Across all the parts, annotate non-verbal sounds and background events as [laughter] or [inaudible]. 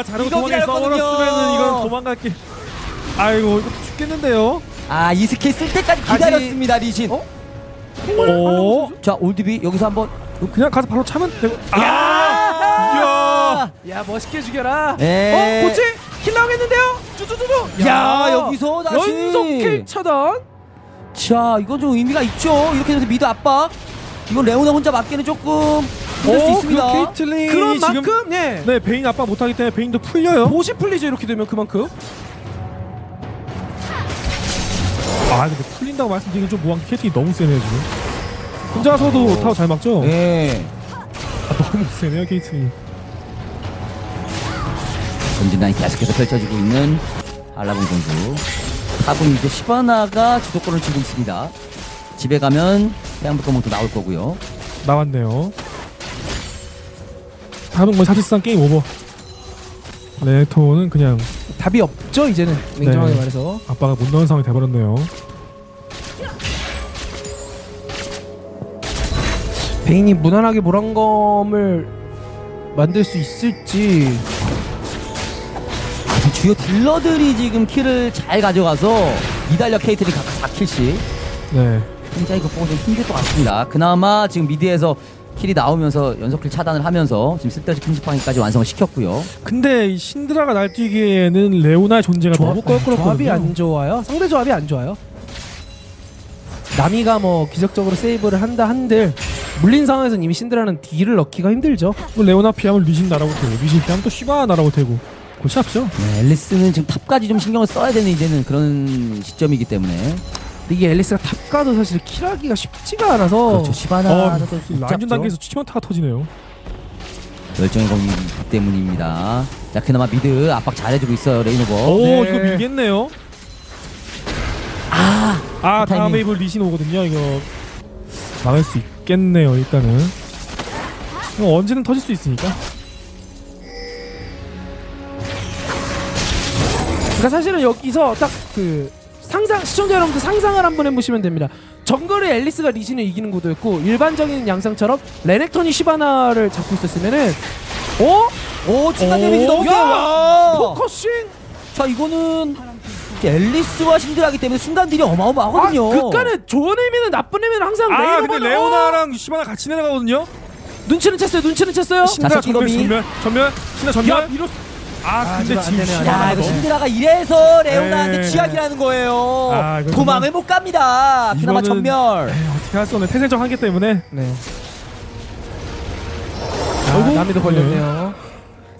아 자르고 이거 도망에 기다렸거든요. 써버렸으면은 이건 도망갈 게. 아이고 이거 죽겠는데요. 아, 이 스킬 쓸 때까지 기다렸습니다, 리신. 어? 오. 자, 올드비 여기서 한번 그냥 가서 바로 차면 되고. 야! 아. 이야. 야 멋있게 죽여라. 예. 어 고치 킬 나오겠는데요? 쭈쭈쭈쭈. 야, 여기서 다시 연속 킬 차단. 자, 이거 좀 의미가 있죠. 이렇게 돼서 미드 압박. 이건 레오나 혼자 막기는 조금 힘들 수 오, 있습니다. 그 케이틀린이 그런 만큼 예. 네 베인 아빠 못하기 때문에 베인도 풀려요. 보시 풀리죠 이렇게 되면 그만큼. 아 근데 풀린다고 말씀드리긴 좀 뭐한 케이틀이 너무 세네요 지금. 혼자서도 타워 잘 막죠. 예. 아, 너무 세네요 케이틀이. 전진라인 계속해서 펼쳐지고 있는 알라봉 선수. 탑은 이제 시바나가 주도권을 쥐고 있습니다. 집에 가면 태양불꽃목도 나올 거고요. 나왔네요. 다음은 뭐 사실상 게임 오버. 레토는 그냥 답이 없죠 이제는 냉정하게 네. 말해서. 아빠가 못 넣은 상황이 돼버렸네요. 베인이 무난하게 모란검을 만들 수 있을지. 아주 주요 딜러들이 지금 킬을 잘 가져가서 니달리 케이틀린이 각각 4킬씩. 네. 굉장히 극복은 좀 힘들 것 같습니다. 그나마 지금 미드에서 킬이 나오면서 연속킬 차단을 하면서 지금 쓸데없이 지팡이까지 완성을 시켰고요. 근데 이 신드라가 날뛰기에는 레오나의 존재가 너무 껄끄럽거든요. 조합이 안 좋아요. 상대 조합이 안 좋아요. 나미가 뭐 기적적으로 세이브를 한다 한들 물린 상황에서는 이미 신드라는 딜을 넣기가 힘들죠. 뭐 레오나 피하면 리신 날아오게 되고 리신 피하면 또 쉬바나 날아오게 되고 골치 아프죠? 네, 앨리스는 지금 탑까지 좀 신경을 써야 되는 이제는 그런 시점이기 때문에 이게 앨리스가 탑가도 사실 킬하기가 쉽지가 않아서 그렇죠. 어, 좀 라인전 잡죠. 단계에서 치면 타워가 터지네요. 열정의 검이기 때문입니다. 자 그나마 미드 압박 잘해주고 있어요 레이노버. 오 네. 이거 밀겠네요. 아 아 그. 다음에 이거 리신 오거든요. 이거 막을 수 있겠네요. 일단은 이거 언제든 터질 수 있으니까. 그러니까 사실은 여기서 딱 그 상상 시청자 여러분들 상상을 한번 해보시면 됩니다. 정글의 앨리스가 리신을 이기는 구도였고 일반적인 양상처럼 레넥톤이 시바나를 잡고 있었으면은 어? 오 중간 오, 데미지 너무 야! 세요. focusing? 자 이거는 앨리스와 신드라기 때문에 순간 딜이 아, 어마어마하거든요. 극간의 좋은 의미는 나쁜 의미는 항상 아 레이노버는 근데 레오나랑 시바나 같이 내려가거든요. 눈치는 챘어요 눈치는 챘어요 신드라 전멸. 전멸 전멸 신드라 전멸. 아 근데 아, 지금 안 되네, 안 시바나 야 이거 너무- 신드라가 이래서 레오나한테 네. 쥐약이라는 거예요. 아, 이거 도망을 못 갑니다. 그나마 이거는- 전멸. 에이, 어떻게 할 수 없네. 태생적 한계 때문에. 네 아, 결국- 남이도 걸렸네요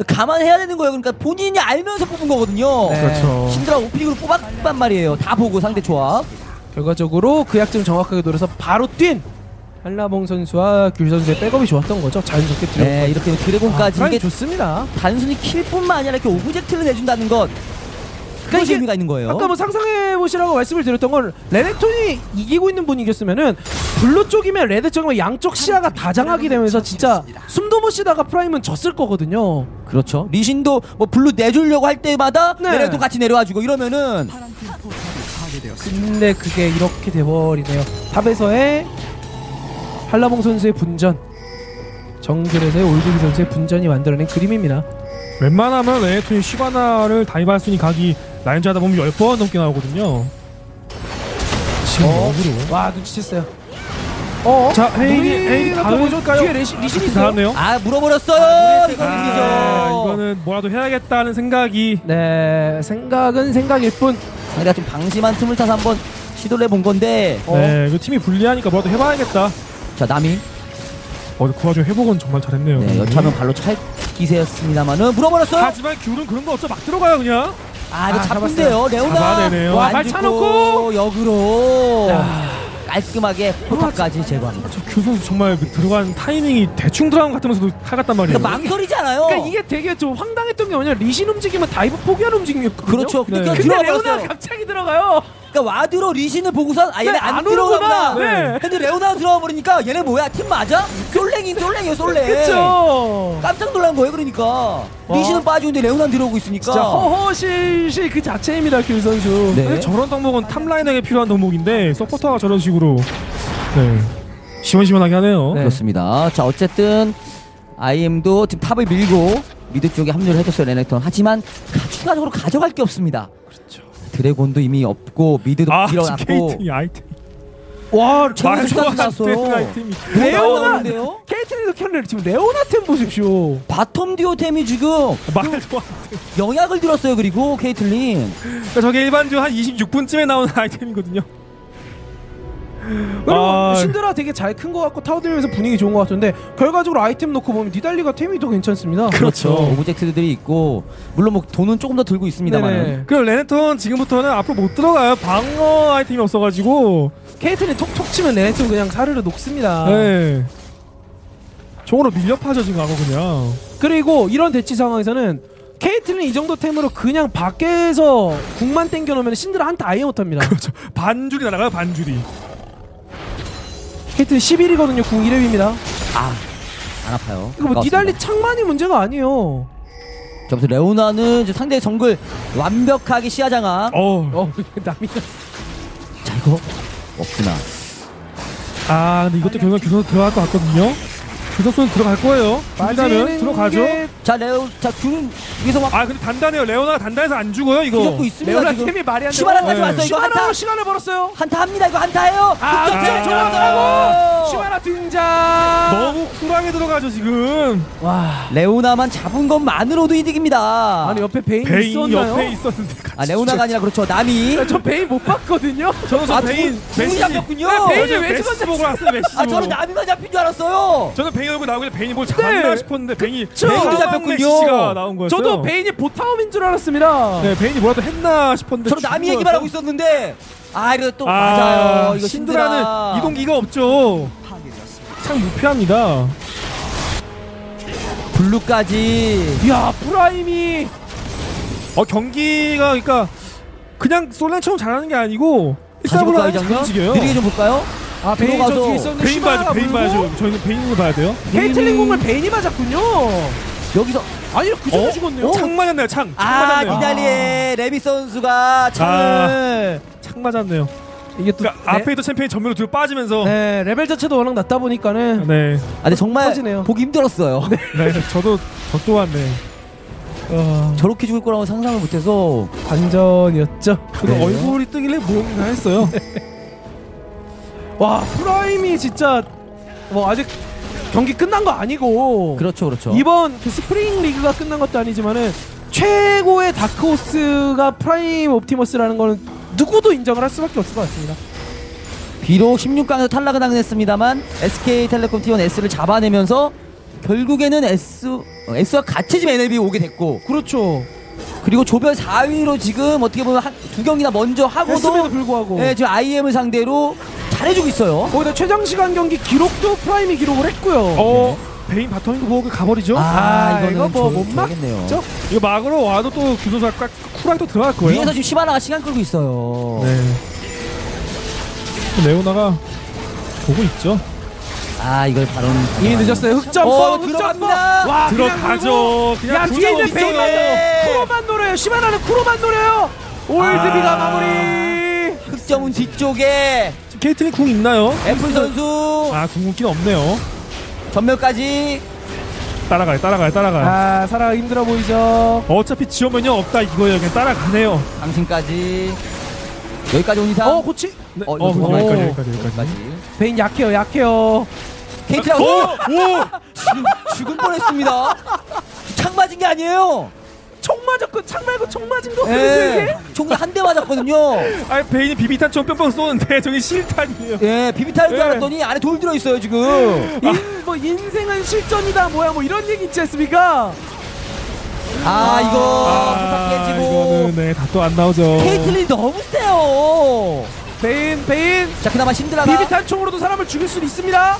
감안해야 되는 거예요. 그러니까 본인이 알면서 뽑은 거거든요. 네. 그렇죠. 신드라 오프닝으로 뽑았단 말이에요. 다 보고 상대 조합. 결과적으로 그 약점 정확하게 노려서 바로 뛴 한라봉 선수와 귤 선수의 백업이 좋았던 거죠 자연스럽게 들어 네, 이렇게 드래곤까지 아, 이게 좋습니다 단순히 킬뿐만 아니라 이렇게 object를 내준다는 것. 그것이 이게 의미가 있는 거예요. 아까 뭐 상상해 보시라고 말씀을 드렸던 건 레넥톤이 이기고 있는 분위기였으면은 블루 쪽이면 레드 쪽이면 양쪽 시야가 다 장악이 되면서 진짜 숨도 못 쉬다가 프라임은 졌을 거거든요. 그렇죠. 리신도 뭐 블루 내주려고 할 때마다 네. 레드도 같이 내려와주고 이러면은 근데 그게 이렇게 돼버리네요. 탑에서의 한라봉 선수의 분전, 정글에서의 올드비 선수의 분전이 만들어낸 그림입니다. 웬만하면 레넥톤이 시바나를 dive할 수 있는 각이 라인전 하다 보면 10번 넘게 나오거든요. 지금 어. 역으로. 와 눈치챘어요. 어? 자, 해일이 또 닿을까요? 뒤에 레시, 리신이 있어요. 닿았네요. 아 물어버렸어요. 아, 이거 아, 이기죠. 이거는 뭐라도 해야겠다는 생각이 네, 생각은 생각일 뿐. 상대가 좀 방심한 틈을 타서 한번 시도를 해본 건데 어. 네, 그 팀이 불리하니까 뭐라도 해봐야겠다. 자 나미 어, 그 와중에 회복은 정말 잘했네요. 네, 여차하면 발로 찰 기세였습니다만은 물어버렸어요. 하지만 귤은 그런 거 어쩌 막 들어가요 그냥. 아 이거 아, 잡힌대요. 레오나 잡아내네요. 와, 안발 차놓고. 역으로 야. 깔끔하게 포탑까지 제거합니다. 저 귤 선수 정말 그 들어간 타이밍이 대충 들어간 것 같으면서도 칼 같단 말이에요. 그러니까 망설이지 않아요. 그러니까 이게 되게 좀 황당했던 게 뭐냐 리신 움직이면 dive 포기하는 움직임이었거든요. 그렇죠. 근데 네. 그냥 근데 들어버렸어요. 레오나 갑자기 들어가요. 그러니까 ward로 리신을 보고선 아 얘네 네, 안, 안. 오는구나. 네. 근데 레오나 들어와 버리니까 얘네 뭐야 팀 맞아? 솔랭이 솔랭이에요 솔랭. 그쵸. 깜짝 놀란 거예요 그러니까 리신은 빠지는데 레오나 들어오고 있으니까. 진짜 허허실실 그 자체입니다 귤 선수. 네. 저런 덕목은 탑 라이너에게 필요한 덕목인데 서포터가 저런 식으로 네 시원시원하게 하네요. 네. 그렇습니다. 자 어쨌든 IM도 지금 탑을 밀고 미드 쪽에 합류를 해줬어요 레넥톤. 하지만 가- 추가적으로 가져갈 게 없습니다. 그렇죠. 드래곤도 이미 없고 미드도 아 밀어놨고 케이틀린이 아이템. 와 최고 수까지 나왔어요. 나왔어요. 아이템이. 레오나? 케이틀린도 켰는데 지금 레오나템 보십시오. 바텀 듀오 템이 지금 말도 안 돼. 영약을 들었어요. 그리고 케이틀린. 그러니까 저게 일반적으로 한 26분쯤에 나오는 [laughs] 아이템이거든요. 그리고 아. 신드라 되게 잘 큰 것 같고 타워들면서 분위기 좋은 것 같은데 결과적으로 아이템 놓고 보면 니달리가 템이 더 괜찮습니다. 그렇죠. object들이 있고 물론 뭐 돈은 조금 더 들고 있습니다만. 네네. 그리고 레네톤 지금부터는 앞으로 못 들어가요. 방어 아이템이 없어가지고. 케이틀린 톡톡 치면 레넥톤 그냥 사르르 녹습니다. 네. 종으로 밀려 파져진 거고 그냥. 그리고 이런 대치 상황에서는 케이틀린 이 정도 템으로 그냥 밖에서 궁만 땡겨놓으면 신드라 한타 아예 못합니다. 그렇죠. 반줄이 날아가요 반줄이. 케이틀린 11이거든요. 궁 1렙입니다. 아, 안 아파요. 이거 뭐. 니달리 창만이 문제가 아니에요. 자, 그래서 레오나는 이제 상대 정글 완벽하게 시야 장악. 어. 어, [laughs] 남이 자, 이거 없구나. 아 근데 이것도 결국 규선수 들어갈 것 같거든요. 규선수는 들어갈 거예요. 준비하면 들어가죠. 자, 레오, 자, 균 여기서 막 아 근데 단단해요. 레오나가 단단해서 안 죽어요 이거. 뒤잡고 있습니다. 레오나 지금. 템이 말이 안 돼. 시바라까지 네. 왔어요. 이거 시바라 한타. 시간을 벌었어요. 한타 합니다. 이거 한타예요. 아, 득점 아, 좋아하더라고. 시바라 등장. 너무 쿨하게 들어가죠 지금. 와. 레오나만 잡은 것만으로도 이득입니다. 아니 옆에 베인, 베인 있었나요? 옆에 있었는데. 같이 아, 레오나가 아니라 그렇죠. 남이. 야, 저 베인 못 봤거든요. 저는 저 아, 베인 두- 둘이 잡혔군요. 베인이 왜 메시 죽었냐? 보고 왔어요 메시. 아, 저는. 남이만 잡힌 줄 알았어요. 저는 베인 얼굴 나오길래 베인이 뭘 잡았나 네. 싶었는데 베인이 저- 베인이 잡혔군요. 메시가 나온 거였어요. 저도 베인이 보타움인 줄 알았습니다. 네 베인이 뭐라도 했나 싶었는데. 저는 남이 얘기만 하고. 있었는데 아, 이거 또 아, 맞아요. 이거 신드라는 신드라. 이동기가 없죠. 참 무피합니다. 블루까지. 이야 프라임이 어 경기가 그러니까 그냥 솔랭처럼 잘하는 게 아니고 장면? 움직여요. 느리게 좀 볼까요? 아 베인 저 들어가서 뒤에 있었는데 베인 봐야죠. 베인 물고 봐야죠. 저희는 베인을 봐야 돼요. 케이틀린 궁을 베인이 맞았군요. 여기서 아니 그 전에 어? 죽었네요. 창 맞았네요. 창. 창 아, 맞았네요. 니달리의 레비 선수가 창을 창 맞았네요. 이게 또 그러니까 앞에 있던 챔피언이 전면으로 뒤로 빠지면서 네, 레벨 자체도 워낙 낮다 보니까는 네. 아, 근데 정말 터지네요. 보기 힘들었어요. 네, 저도 저 또한 네. 어, 저렇게 죽을 거라고 상상을 못해서 관전이었죠. 그리고 네. 얼굴이 뜨길래 뭔가 했어요. [laughs] 와 프라임이 진짜 뭐 아직 경기 끝난 거 아니고 그렇죠, 그렇죠. 이번 그 스프링 리그가 끝난 것도 아니지만은 최고의 다크호스가 프라임 옵티머스라는 거는 누구도 인정을 할 수밖에 없을 것 같습니다. 비록 16강에서 탈락은 당했습니다만 SK텔레콤 T1 S를 잡아내면서 결국에는 S 어, S와 같이 지금 NLB 오게 됐고 그렇죠. 그리고 조별 4위로 지금 어떻게 보면 한, 두 경기나 먼저 하고도 불구하고 네, 지금 IM을 상대로 잘해주고 있어요. 거기다 최장 시간 경기 기록도 프라임이 기록을 했고요. 어, 베인 bottom인거 보고 가버리죠? 아, 이거는 이거 뭐 조- 못 줘야겠네요. 막죠? 이거 막으러 와도 또 꽉 쿨하게 또 들어갈 거예요. 위에서 지금 시바나가 시간 끌고 있어요. 네. 레오나가 보고 있죠. 아 이걸 바로 이미 늦었어요. 흑점뻥, 어, 흑점뻥. 들어갑니다. 와, 들어가죠. 그냥 야 뒤에 있는 베이만. 쿠로만 노려요. 시바나는 쿠로만 노려요. 올드비가 아. 마무리. 흑점은 뒤쪽에 케이틀린 궁 있나요? 애플 선수 아, 궁극기는 없네요. 전멸까지 따라가요, 따라가요, 따라가요. 아 살아 힘들어 보이죠. 어차피 지원면요 없다 이거예요. 그냥 따라가네요. 당신까지 여기까지 온 이상 어 고치. 네. 어, 어, 어, 여기까지, 오. 여기까지, 여기까지. 베인 약해요, 약해요. 케이트라고 오! 오! 죽음, 죽음 뻔했습니다. 창 맞은 게 아니에요. 총 맞았고 창 말고 총 맞은 거거든요 예. 총이 한 대 맞았거든요. [laughs] 아, 베인이 비비탄 총 뿅뿅 쏘는데 저기 실탄이에요. 예, 비비탄인 줄 예. 알았더니 안에 돌 들어 있어요 지금. 인, 뭐 인생은 실전이다 뭐야 뭐 이런 얘기 있지 않습니까? 아 이거 아, 부탁 깨지고 이거는 네, 다 또 안 나오죠. 케이틀린 너무 세요. 베인 베인 자 그나마 신드라가 비비탄 총으로도 사람을 죽일 수 있습니다.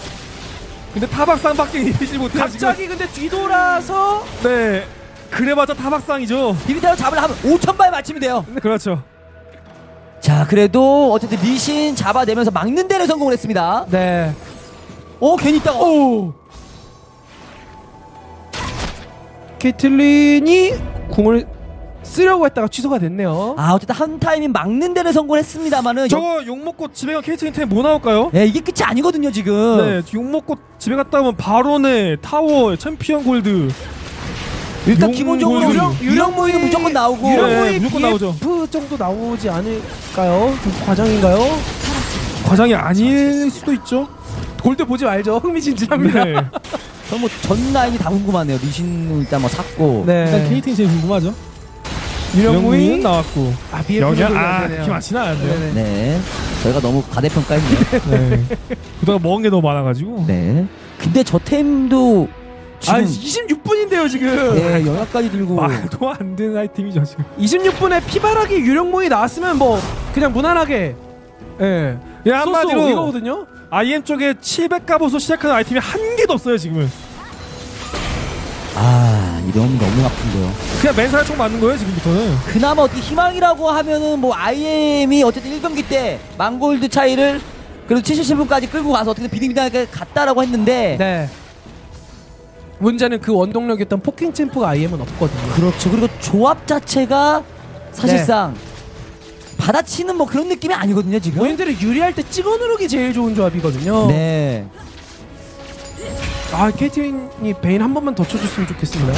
근데 타박상밖에 이기질 못해요. 갑자기 근데 뒤돌아서 지금. 네. 그래봤자 타박상이죠. 비비탈로 잡으려 하면 5천 발 맞히면 돼요. 그렇죠. 자 그래도 어쨌든 리신 잡아내면서 막는 데는 성공을 했습니다. 네. 어 괜히 있다가 오. 케틀린이 궁을 쓰려고 했다가 취소가 됐네요. 아 어쨌든 한 타이밍 막는 데는 성공했습니다만은 저거 욕 먹고 집에 간 케이틀린 템 뭐 나올까요? 네, 이게 끝이 아니거든요 지금. 네, 욕 먹고 집에 갔다 오면 바론의 타워, 챔피언 골드 일단 용 기본적으로 모이는- 유령 유령무희는 무조건 나오고 네, 유령무희 무조건 나오죠. BF 정도 나오지 않을까요? 좀 과장인가요? 과장이 아닐 수도 있죠. 골드 보지 말죠. 흥미진진합니다. 네. [laughs] 저는 뭐전 라인이 다 궁금하네요. 리신 일단 뭐 샀고 네. 일단 KT는 제일 궁금하죠. 유령 모이 유령무이는 나왔고 아 BF 여기 정도 아. 그렇게 많지는 않은데요. 네네. 네 저희가 너무 과대평가했네요. 네. [laughs] 그다가 먹은 게 너무 많아가지고. 네. 근데 저 템도 지금 아 26분인데요 지금. 네 영역까지 들고 말도 안 되는 아이템이죠 지금. 26분에 피바라기 유령모이 나왔으면 뭐 그냥 무난하게 예. 야 소소 한마디로 이거거든요. IM 쪽에 700 값으로 시작하는 아이템이 한 개도 없어요 지금은. 아 이러면 너무 아픈데요. 그냥 맨살 총 맞는 거예요 지금부터는. 그나마 어떻게 희망이라고 하면은 뭐 IM이 어쨌든 1경기 때 만 골드 차이를 그래도 77분까지 끌고 가서 어떻게든 비등비등하게 갔다라고 했는데 네. 문제는 그 원동력이었던 poking 챔프가 IM은 없거든요. 그렇죠. 그리고 조합 자체가 사실상 받아치는 뭐 그런 느낌이 아니거든요 지금. 본인들이 유리할 때 찍어 누르기 제일 좋은 조합이거든요. 네. 아 KT이 베인 한 번만 더 쳐줬으면 좋겠습니다.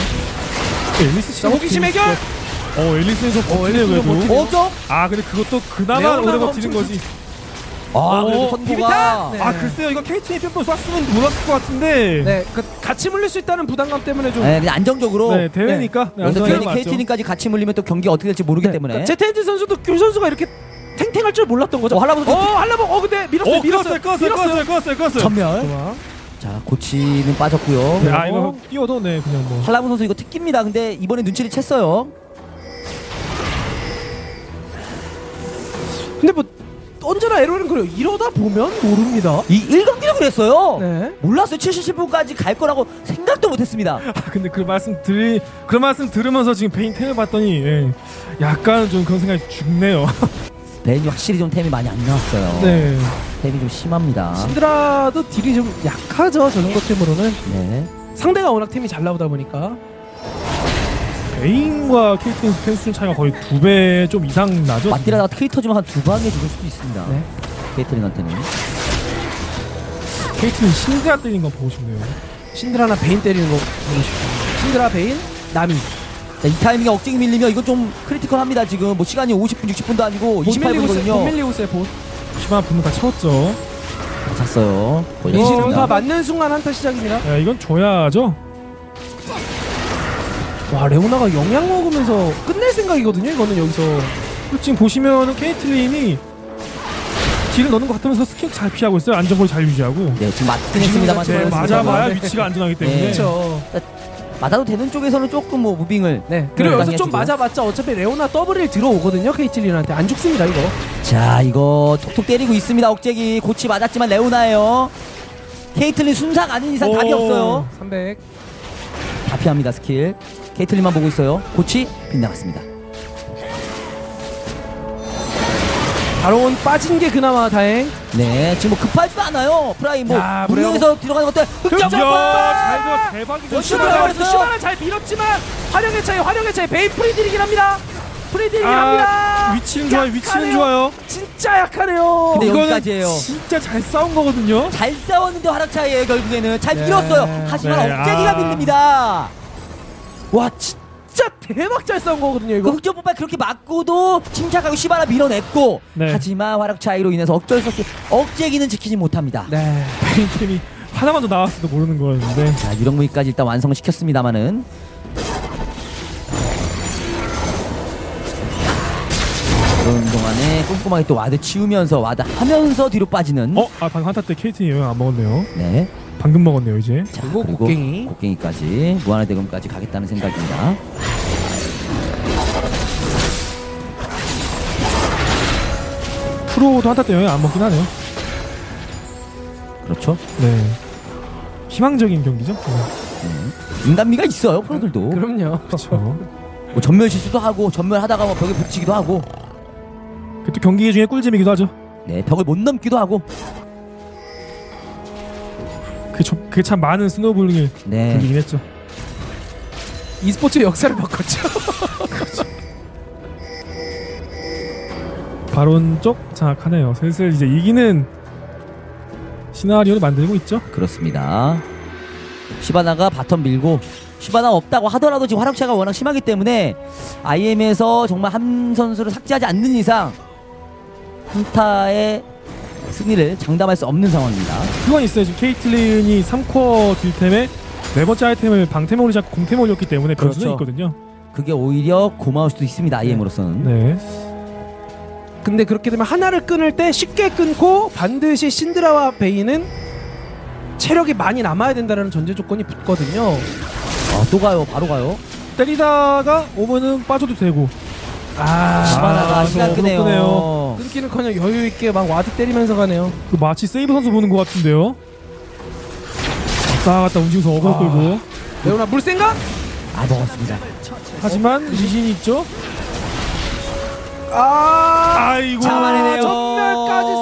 앨리스 자 호기심 해결. 어 앨리스에서 버티네요 앨리스는 그래도. 버티네요. 어, 좀? 아 근데 그것도 그나마 레오나가 오래 버티는 엄청 거지. 아, 그래도 어, 선보가! 네. 아 글쎄요 이거 KT에 뼈뼈 쐈으면 몰랐을 것 같은데. 네, 그 같이 물릴 수 있다는 부담감 때문에 좀. 네, 그냥 안정적으로. 네, 대회니까. 네, 괜히 맞죠. KT님까지 같이 물리면 또 경기 어떻게 될지 모르기 네, 때문에. 그러니까 제테ン즈 선수도 귤 선수가 이렇게 탱탱할 줄 몰랐던 거죠. 어, 한라봉 어, 선수 한라봉. 어, 근데 밀었어요, 어 밀었어요, 껐어요 껐어요 껐어요 껐어요 껐어요. 전멸. 좋아. 자, 고치는 빠졌고요. 네, 아 이거 띄워도 네 그냥 뭐. 한라봉 선수 이거 특기입니다. 근데 이번에 눈치를 챘어요. 근데 뭐 언제나 에러는 그래요. 이러다 보면 모릅니다. 이 1경기도 그랬어요. 네. 몰랐어요. 70분까지 갈 거라고 생각도 못했습니다. [laughs] 아, 근데 그 말씀 들이 그런 말씀 들으면서 지금 베인 템을 봤더니 예, 약간 좀 그런 생각이 죽네요. [laughs] 벤이 확실히 좀 템이 많이 안 나왔어요. 네. 템이 좀 심합니다. 신드라도 딜이 좀 약하죠. 저 정도 템으로는 네. 상대가 워낙 템이 잘 나오다 보니까. 베인과 KT 펜스 차이가 거의 두 배 좀 이상 나죠. 맞디라다가 트위 터지면 한 두 방에 죽을 수도 있습니다. 네. 케이트린한테는. KT는 신드라 때리는 거 보고 싶네요. 신드라나 베인 때리는 거 보고 싶어요. 신드라, 베인, 나미. 자, 이 타이밍에 억제기 밀리면 이거 좀 critical합니다. 지금 뭐 시간이 50분, 60분도 아니고. 뭐 28분이거든요. 밀리고 있어요. 본. 시바나 분노 다 채웠죠. 찼어요. 리신 보여줬습니다. 음파 맞는 순간 한타 시작입니다. 야, 이건 줘야죠. 와 레오나가 영약 먹으면서 끝낼 생각이거든요. 이거는 여기서. 지금 보시면은 케이틀린이 딜을 넣는 것 같으면서 스킬 잘 피하고 있어요. 안전거리 잘 유지하고. 네, 지금 맞긴 했습니다만. 네. 맞아봐야 네. 위치가 안전하기 때문에. 네. 그렇죠. 맞아도 되는 쪽에서는 조금 뭐 무빙을. 네. 그리고 여기서 좀. 맞아봤자 어차피 레오나 더블일 들어오거든요. 케이틀린한테 안 죽습니다 이거. 자, 이거 톡톡 때리고 있습니다. 억제기 고치 맞았지만 레오나예요. 케이틀린 순삭 아닌 이상 답이 오. 없어요. 300. 다 피합니다 스킬. 케이틀린만 보고 있어요. 고치 빗나갔습니다. 바론 빠진 게 그나마 다행. 네, 지금 뭐 급하지도 않아요. 프라이 뭐 야, 무빙에서 들어가는 것들 흑점 잘 대박이죠. 그래서 슈바나 잘 밀었지만 화력의 차이 화력의 차이 베인 free deal이긴 합니다. free deal이긴 아, 합니다. 위치는 좋아요. 위치는. 좋아요. 진짜 약하네요. 근데 이거는 여기까지예요. 진짜 잘 싸운 거거든요. 잘 싸웠는데 화력 차이에요 결국에는 잘 네. 밀었어요. 하지만 네, 억제기가 아. 밀립니다. 와 진짜 대박 잘 싸운 거거든요 그 이거. 흑점 폭발 그렇게 맞고도 침착하게 시바나 밀어냈고 네. 하지만 화력 차이로 인해서 어쩔 수 없이 억제기는 지키지 못합니다. 네. 베인 템이 하나만 더 나왔어도 모르는 거였는데. 자 유령무희까지 일단 완성을 시켰습니다마는 그런 동안에 꼼꼼하게 또 와드 치우면서 와드 하면서 뒤로 빠지는 어, 아 방금 한타 때 KT 영약 안 먹었네요. 네. 방금 먹었네요 이제. 자, 그리고 곡괭이. 곡괭이까지 무한의 대검까지 가겠다는 생각입니다. 프로도 한타 때 영향 안 먹긴 하네요. 그렇죠. 네. 희망적인 경기죠. 네. 네. 인간미가 있어요 프로들도. 그럼요. 그렇죠. 뭐 점멸 실수도 하고 점멸하다가 뭐 벽에 붙이기도 하고 그 또 경기 중에 꿀잼이기도 하죠. 네 벽을 못 넘기도 하고 그게, 좀- 그게 참 많은 snowballing을 네 돌리긴 했죠. e스포츠 역사를 바꿨죠. [laughs] 바론 쪽 장악하네요. 슬슬 이제 이기는 시나리오를 만들고 있죠. 그렇습니다. 시바나가 bottom 밀고 슈바나 없다고 하더라도 지금 화력차가 워낙 심하기 때문에 IM에서 정말 한 선수를 삭제하지 않는 이상 한타의 승리를 장담할 수 없는 상황입니다. 그건 있어요. 지금 케이틀린이 3코어 딜템에 네 번째 아이템을 방템으로 잡고 공템을 올렸기 때문에 변수는 그렇죠. 있거든요. 그게 오히려 고마울 수도 있습니다. IM으로서는. 네. 근데 그렇게 되면 하나를 끊을 때 쉽게 끊고 반드시 신드라와 베인은 체력이 많이 남아야 된다는 전제 조건이 붙거든요. 아, 또 가요. 바로 가요. 때리다가 오면은 빠져도 되고. 아, 슈바나가 아, 시간 저 끄네요. 그렇구네요. 끊기는커녕 여유 있게 막 ward 때리면서 가네요. 그 마치 세이브 선수 보는 것 같은데요. 왔다 갔다 움직여서 어그로 아. 끌고. 레오나 물 생각? 아, 먹었습니다. 하지만 리신이 있죠. 아, 아이고. 잡아내네요. 점멸까지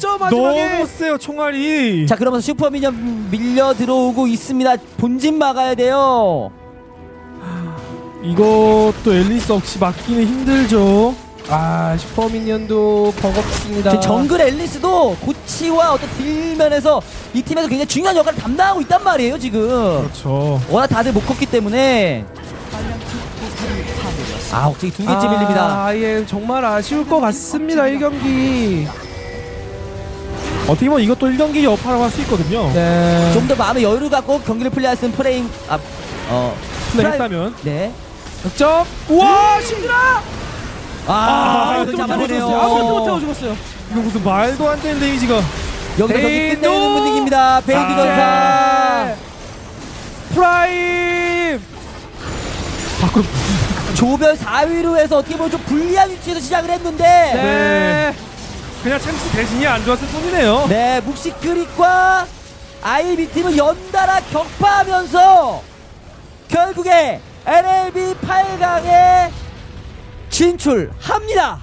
썼죠 마지막에. 너무 세요 총알이. 자, 그러면서 super minion 밀려 들어오고 있습니다. 본진 막아야 돼요. 이것도 앨리스 없이 막기는 힘들죠. 아 super minion도 버겁습니다. 정글 앨리스도 고치와 어떤 딜면에서 이 팀에서 굉장히 중요한 역할을 담당하고 있단 말이에요, 지금. 그렇죠. 워낙 다들 못 컸기 때문에. 아, 억제기 두 개째 밀립니다. 아, 예, 정말 아쉬울 것 같습니다. 1경기. 어떻게 보면 이것도 1경기 여파라고 할 수 있거든요. 네. 좀 더 마음의 여유를 갖고 경기를 플레이할 수 있는 프레임, 아, 어, 플레이 했다면. 네. 득점. 우와, 신드라! 아, 아, 또 잡아내네요. 아무것도 못하고 죽었어요. 이거 무슨 말도 안 되는 damage가. 여기서 경기! 끝내는 분위기입니다. 베이드 아. 전사. 네. 프라임! 밖으로. 조별 4위로 해서 어떻게 보면 좀 불리한 위치에서 시작을 했는데. 네. 그냥 챔스 대진이 안 좋았을 뿐이네요. 네, IM 팀을 연달아 격파하면서 결국에 NLB 8강에 진출합니다.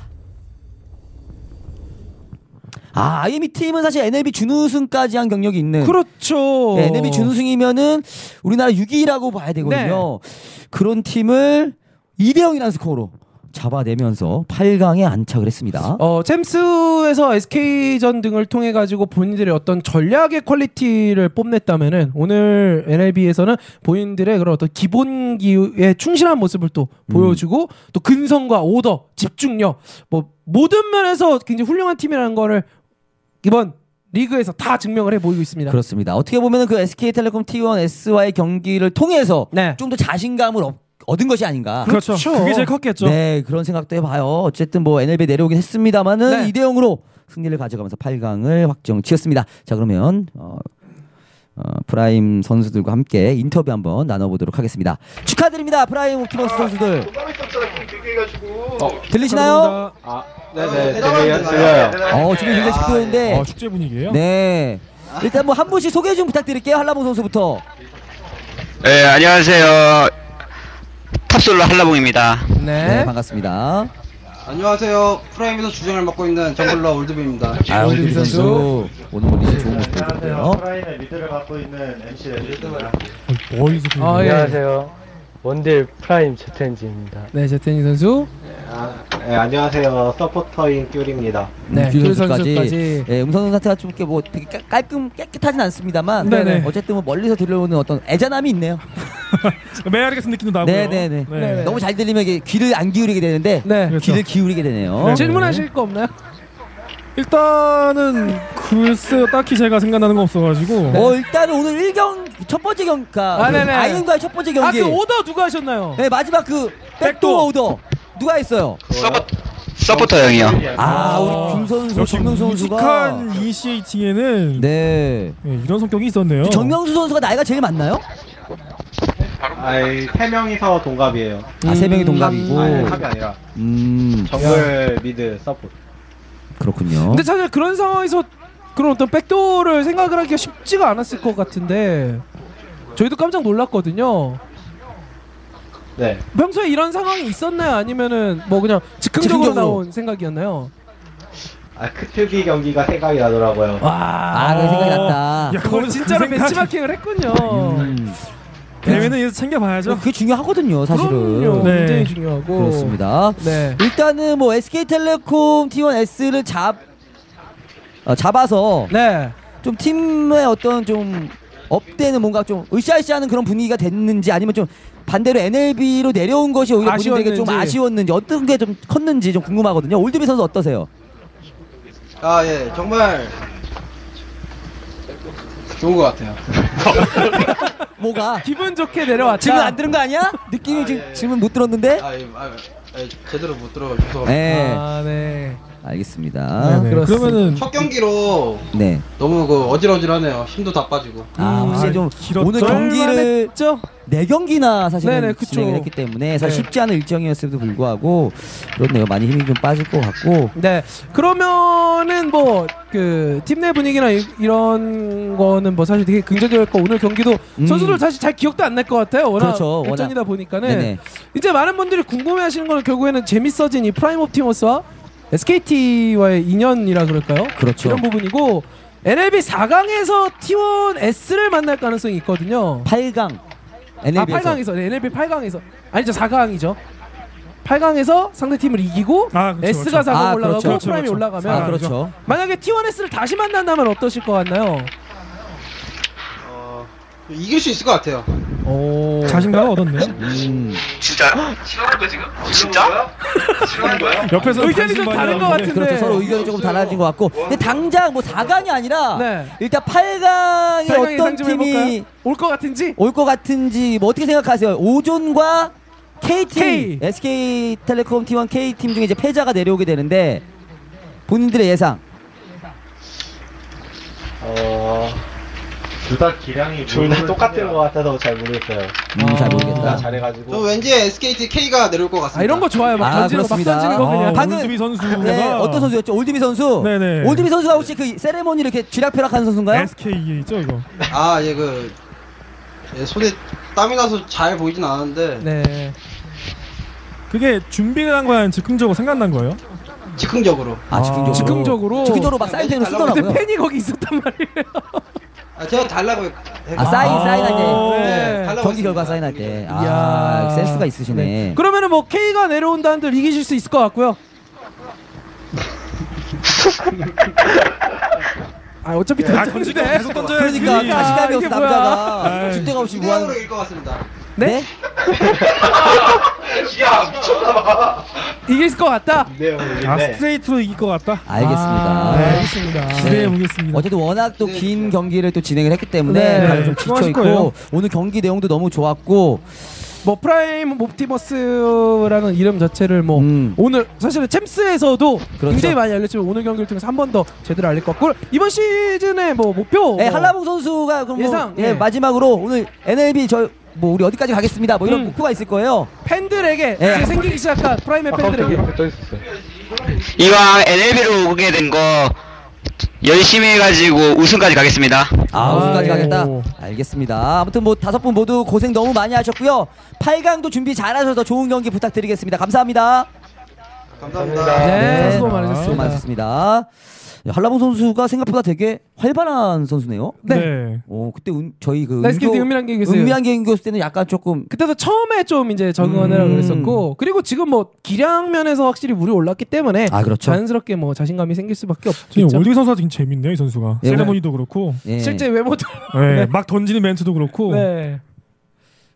아, IM 팀은 사실 NLB 준우승까지 한 경력이 있는 그렇죠. 네, NLB 준우승이면은 우리나라 6위라고 봐야 되거든요. 그런 팀을 2대 0이라는 스코어로 잡아내면서 8강에 안착을 했습니다. 어, 챔스에서 SK전 등을 통해 가지고 본인들의 어떤 전략의 quality를 뽐냈다면은 오늘 NLB에서는 본인들의 그런 어떤 기본기에 충실한 모습을 또 음. 보여주고 또 근성과 오더, 집중력 뭐 모든 면에서 굉장히 훌륭한 팀이라는 거를 이번 리그에서 다 증명을 해 보이고 있습니다. 그렇습니다. 어떻게 보면 그 SK텔레콤 T1S와의 경기를 통해서 네. 좀더 자신감을 얻- 얻은 것이 아닌가. 그렇죠. 그렇죠. 그게 제일 컸겠죠. 네, 그런 생각도 해봐요. 어쨌든 뭐 NLB 내려오긴 했습니다만은 네. 2대 0으로 승리를 가져가면서 8강을 확정 지었습니다. 자, 그러면 어, 어, 프라임 선수들과 함께 인터뷰 한번 나눠보도록 하겠습니다. 축하드립니다, 프라임 옵티머스 선수들. 들리시나요? 아, 네네, 들려요. 들려요. 어, 지금 굉장히 시끄러운데. 어, 축제 분위기예요. 네. 일단 뭐 한 분씩 소개 좀 부탁드릴게요. 한라봉 선수부터. 네, 안녕하세요. top solo 한라봉입니다. 네, 네. 반갑습니다. 안녕하세요. 프라임에서 주장을 맡고 있는 jungler 올드비입니다. 아, 올드비 올드비 선수. 오늘 뭐 리즈 좋은 모습 보여주고요. 프라임의 mid를 맡고 있는 MC 레드입니다. 아, 예. 안녕하세요. 원딜 프라임 제텐지입니다. 네, 제테니 선수. 아, 네, 안녕하세요. 서포터인 귤입니다. 네, 귤귤 선수까지. 예, 음성 상태가 좀 이렇게 뭐 되게 깔- 깔끔 깨끗하진 않습니다만 네네. 어쨌든 뭐 멀리서 들려오는 어떤 애잔함이 있네요. [laughs] 메아리 같은 느낌도 나고요. 네네네. 네. 너무 잘 들리면 이게 귀를 안 기울이게 되는데 네. 귀를 기울이게 되네요. 네. 질문하실 거 없나요? 일단은 글쎄요 딱히 제가 생각나는 거 없어가지고 어 일단은 오늘 1경 첫 번째 경, 아, 네네. IM과의 첫 번째 아, 경기. 그 오더 누가 하셨나요? 네 마지막 그 backdoor backdoor. 오더 누가 했어요? 서포, 서포터 형이요. 아, 아, 우리 귤 선수, 역시 정명수 선수가 무식한 initiating에는 네. 예, 이런 성격이 있었네요. 정명수 선수가 나이가 제일 많나요? 아이, 세 명이서 동갑이에요. 아 세 명이 음, 동갑이고. 아니, 합이 아니라. 음 정글, mid, support. 그렇군요. 근데 사실 그런 상황에서 그런 어떤 backdoor를 생각을 하기가 쉽지가 않았을 것 같은데 저희도 깜짝 놀랐거든요. 네. 평소에 이런 상황이 있었나요? 아니면은 뭐 그냥 즉흥적으로 즉흥적으로. 나온 생각이었나요? 아, 크트기 경기가 생각이 나더라고요. 와, 아, 그 생각이 났다. 야, 그걸 진짜로 그 생각이- 벤치마킹을 했군요. 음. 대회는 이래서 챙겨봐야죠. 그게 중요하거든요, 사실은. 그럼요. 네. 굉장히 중요하고. 그렇습니다. 네. 일단은 뭐 SK텔레콤 T1S를 잡 어, 잡아서 네. 좀 팀의 어떤 좀 업대는 뭔가 좀 으쌰으쌰하는 그런 분위기가 됐는지 아니면 좀 반대로 NLB로 내려온 것이 오히려 본인들에게 좀 아쉬웠는지. 아쉬웠는지 어떤 게 좀 컸는지 좀 궁금하거든요. 올드비 선수 어떠세요? 아, 예, 정말 좋은 것 같아요. [laughs] 뭐가 기분 좋게 내려왔다. 지금 안 들은 거 아니야? 느낌이 아, 지금 예. 지금 못 들었는데? 아, 예, 아, 예, 제대로 못 들어줘서 네, 아, 네. 알겠습니다. 네네. 그렇습니다. 그러면은 첫 경기로 네. 너무 그 어질어질하네요. 힘도 다 빠지고. 아, 음, 확실히 좀 길었죠? 오늘 경기를 했죠? 네 경기나 사실은 네네, 그쵸. 진행을 했기 때문에 사실 네. 쉽지 않은 일정이었음에도 불구하고 그렇네요. 많이 힘이 좀 빠질 것 같고 네. 그러면은 뭐 그 팀 내 분위기나 이, 런 거는 뭐 사실 되게 긍정적이었고 오늘 경기도 음. 선수들 사실 잘 기억도 안 날 것 같아요. 워낙 그렇죠, 워낙. 일전이다 보니까는 네네. 이제 많은 분들이 궁금해하시는 거는 결국에는 재밌어진 이 프라임 옵티머스와 SKT와의 인연이라 그럴까요? 그렇죠. 이런 부분이고 NLB 4강에서 T1 S를 만날 가능성이 있거든요. 8강 아 NLB에서 8강에서 네, NLB 8강에서 아니죠 4강이죠. 8강에서 상대 팀을 이기고 아, 그렇죠, S가 그렇죠. 4강 아, 올라가고 그렇죠, 프라임이 그렇죠. 올라가면 아 그렇죠. 만약에 T1S를 다시 만난다면 어떠실 것 같나요? 어, 이길 수 있을 것 같아요. 오. 자신감을 얻었네. 음. 진짜? 싫어하는 거야 지금? 진짜? 싫어하는 거야? [laughs] 옆에서 의견이 좀 다른 것 같은데. 그렇죠. 서로 의견이 조금 달라진 것 같고 근데 당장 뭐 4강이 아니라 네. 일단 8강에 8강 어떤 팀이? 올 것 같은지? 올 것 같은지 뭐 어떻게 생각하세요? 오존과 KT, K. SK텔레콤 T1 K팀 중에 이제 패자가 내려오게 되는데 본인들의 예상 어, 둘 다 기량이 둘 다 똑같은 것 같아서 잘 모르겠어요. 음, 잘 아. 모르겠다. 잘해가지고. 저 왠지 SKT K가 내려올 것 같습니다. 아 이런 거 좋아요. 막 아, 던지는 거, 막 그렇습니다. 던지는 거 그냥. 아, 방금- 올드비 선수가 네, 어떤 선수였죠? 올드비 선수. 네네. 올드비 선수가 혹시 그 세레모니 이렇게 쥐락펴락하는 선수인가요? SKE 있죠 이거. 아, 예, 그 예, 손에 땀이 나서 잘 보이진 않았는데 네. 그게 준비가 한 거야, 즉흥적으로 생각난 거예요? 즉흥적으로. 아, 즉흥적으로. 즉흥적으로. 즉흥적으로 막 근데 근데 쓰더라고요. 팬이 거기 있었단 말이에요. 아, 제가 달라고 했- 아, 사인, 아. 사인할 때. 네. 달라고 경기 결과 했습니다. 사인할 때. 아, 이야. 센스가 있으시네. 네. 그러면은 뭐 K가 내려온다 한들 이기실 수 있을 것 같고요. [laughs] 아 어차피 아, 던지는데. 던지고 계속 던져야지. 그러니까 자신감이 없어. 남자가 데가 없이 두 대으로 무한. 이길 것 같습니다. 네? 야 미쳤나봐 이길 것 같다. 네, 아 네. 스트레이트로 이길 것 같다. 알겠습니다. 아, 네. 알겠습니다. 기대해 보겠습니다. 어쨌든 워낙 또 긴 경기를 또 진행을 했기 때문에 네. 다들 좀 네, 지쳐 수고하실 거예요. 있고 오늘 경기 내용도 너무 좋았고 뭐 프라임 옵티머스라는 이름 자체를 뭐 음. 오늘 사실은 챔스에서도 그렇죠. 굉장히 많이 알렸지만 오늘 경기를 통해서 한 번 더 제대로 알릴 것 같고 이번 시즌의 뭐 목표 네, 뭐 한라봉 선수가 그럼 뭐, 예상, 예, 예. 마지막으로 오늘 NLB 저 뭐 우리 어디까지 가겠습니다. 뭐 이런 음. 목표가 있을 거예요. 팬들에게 예. 이제 생기기 시작한 프라임의 아까 팬들에게 있었어요. 이왕 NLB로 오게 된 거 열심히 해가지고 우승까지 가겠습니다 아, 아, 우승까지 예. 가겠다. 오. 알겠습니다. 아무튼 뭐 다섯 분 모두 고생 너무 많이 하셨고요. 8강도 준비 잘하셔서 좋은 경기 부탁드리겠습니다. 감사합니다. 감사합니다. 네, 수고 수고 많으셨습니다. 많으셨습니다. 한라봉 선수가 생각보다 되게 활발한 선수네요. 네. 어, 그때 은, 저희 그 나이스게임TV 은교- 은밀한 개인교습. 은밀한 개인교습 때는 약간 조금 그때도 처음에 좀 이제 적응하느라 음. 그랬었고 그리고 지금 뭐 기량 면에서 확실히 물이 올랐기 때문에 아 그렇죠. 자연스럽게 뭐 자신감이 생길 수밖에 없겠죠. 올드비 선수가 지금 재밌네요 이 선수가. 예, 세레모니도 그렇고, 예. 실제 외모도 [laughs] 네, 막 던지는 멘트도 그렇고. 네.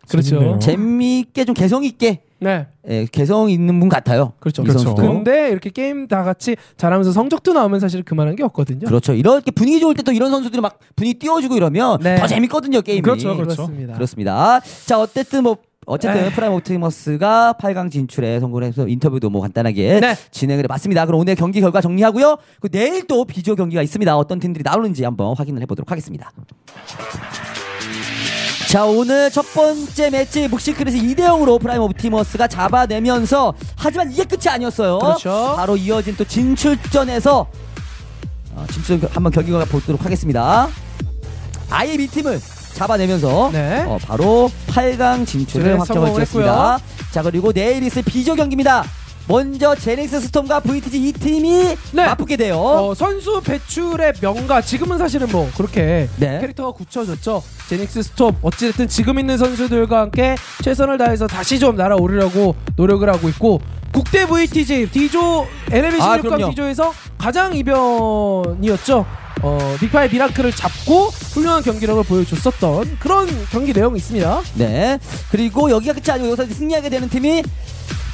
그렇죠. 재미있게 좀 개성 있게 네. 예, 개성 있는 분 같아요. 그렇죠. 이 그렇죠. 근데 이렇게 게임 다 같이 잘하면서 성적도 나오면 사실 그만한 게 없거든요. 그렇죠. 이렇게 분위기 좋을 때 또 이런 선수들이 막 분위기 띄워주고 이러면 네. 더 재밌거든요 게임이. 그렇죠, 그렇죠. 그렇습니다. 그렇습니다. 자 어쨌든 뭐 어쨌든 에이. 프라임 옵티머스가 8강 진출에 성공해서 인터뷰도 뭐 간단하게 네. 진행을 해봤습니다. 그럼 오늘 경기 결과 정리하고요. 그 내일 또 B조 경기가 있습니다. 어떤 팀들이 나오는지 한번 확인을 해보도록 하겠습니다. 자 오늘 첫 번째 매치 묵시크릿이 2대 0으로 프라임 옵티머스가 잡아내면서 하지만 이게 끝이 아니었어요. 그렇죠. 바로 이어진 또 진출전에서 어, 진출 한번 경기가 보도록 하겠습니다. 아예 이 팀을 잡아내면서 네. 어, 바로 8강 진출을 네, 확정을 지었습니다. 자 그리고 내일 있을 B조 경기입니다. 먼저 제닉스 스톰과 VTG 이 팀이 네. 맞붙게 돼요. 어, 선수 배출의 명가 지금은 사실은 뭐 그렇게 네. 캐릭터가 굳혀졌죠. 제닉스 스톰 어찌됐든 지금 있는 선수들과 함께 최선을 다해서 다시 좀 날아오르려고 노력을 하고 있고 국대 VTG NLB 아, 16강 그럼요. D조에서 가장 이변이었죠. 어, 빅파이 미라클을 잡고 훌륭한 경기력을 보여줬었던 그런 경기 내용이 있습니다. 네. 그리고 여기가 끝이 아니고 여기서 승리하게 되는 팀이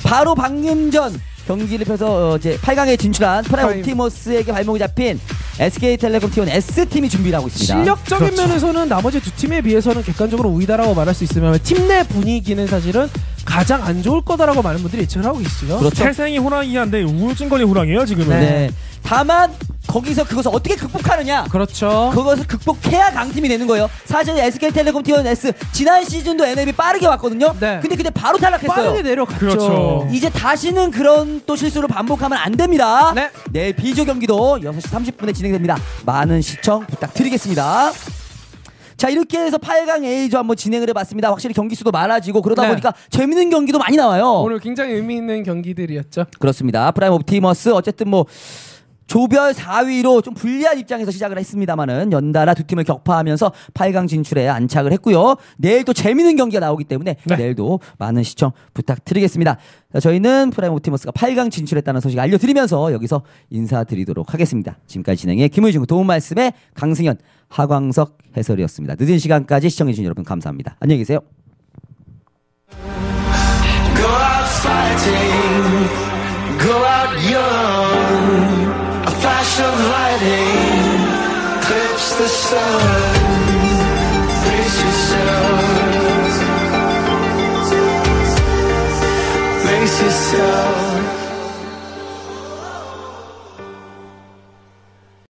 바로 방금 전 경기를 펴서 어, 이제 8강에 진출한 프라임. 옵티머스에게 발목이 잡힌 SK텔레콤 T1 S팀이 준비를 하고 있습니다. 실력적인 그렇죠. 면에서는 나머지 두 팀에 비해서는 객관적으로 우위다라고 말할 수 있으면 팀 내 분위기는 사실은 가장 안 좋을 거다라고 많은 분들이 예측을 하고 계시죠. 그렇죠. 태생이 호랑이 한데 우울증 걸린 호랑이에요 지금은. 네. 다만 거기서 그것을 어떻게 극복하느냐? 그렇죠. 그것을 극복해야 강팀이 되는 거예요. 사실 SK텔레콤 T1 S 지난 시즌도 NLB 빠르게 왔거든요. 네. 근데 그때 바로 탈락했어요. 빠르게 내려갔죠. 그렇죠. 이제 다시는 그런 또 실수를 반복하면 안 됩니다. 네. 내일 비조 경기도 6시 30분에 진행됩니다. 많은 시청 부탁드리겠습니다. 자 이렇게 해서 8강 A조 한번 진행을 해봤습니다. 확실히 경기 수도 많아지고 그러다 네. 보니까 재밌는 경기도 많이 나와요. 오늘 굉장히 의미 있는 경기들이었죠. 그렇습니다. 프라임 옵티머스 어쨌든 뭐 조별 4위로 좀 불리한 입장에서 시작을 했습니다만은 연달아 두 팀을 격파하면서 8강 진출에 안착을 했고요. 내일 또 재밌는 경기가 나오기 때문에 네. 내일도 많은 시청 부탁드리겠습니다. 자, 저희는 프라임 옵티머스가 8강 진출했다는 소식 알려드리면서 여기서 인사드리도록 하겠습니다. 지금까지 진행의 김의중 도움 말씀의 강승현 하광석 해설이었습니다. 늦은 시간까지 시청해주신 여러분 감사합니다. 안녕히 계세요. Go out fighting, go out young. Flash of lightning clips the sun. Brace yourself, brace yourself.